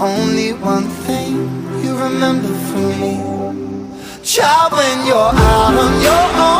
only one thing you remember from me. Child, when you're out on your own.